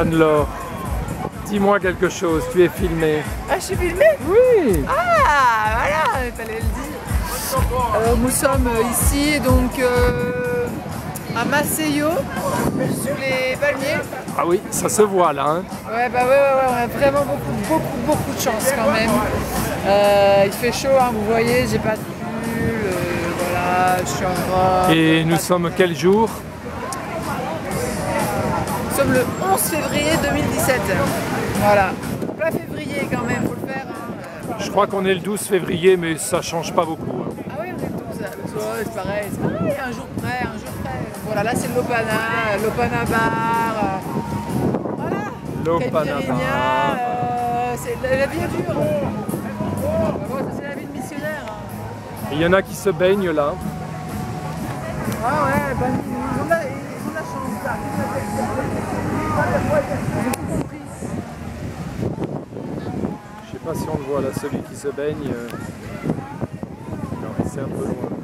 Anne-Laure, dis-moi quelque chose, tu es filmée. Ah, je suis filmée Oui Ah, voilà, il fallait le dire. Euh, nous sommes ici, donc, euh, à Maceió, sous les palmiers. Ah oui, ça se voit là. Hein. Ouais, bah ouais, ouais, ouais, on a vraiment beaucoup, beaucoup, beaucoup de chance quand même. Euh, il fait chaud, hein, vous voyez, j'ai pas de pull, euh, voilà, je suis en robe. Et nous sommes quel jour? Sommes le 11 février 2017. Voilà. Plein février quand même, faut le faire. hein. Je crois qu'on est le 12 février, mais ça change pas beaucoup. hein. Ah oui, on est là. Ouais, c'est pareil, c'est pareil, un jour près, un jour près. Voilà, là c'est l'Opana, l'Opana Bar. Voilà. L'Opana Bar. euh, c'est la, vie est dure. Voilà, ça, c'est la vie de missionnaire. hein. Et Il y en a qui se baignent là. Ah ouais, bah, Je sais pas si on le voit là, celui qui se baigne. c'est un peu loin.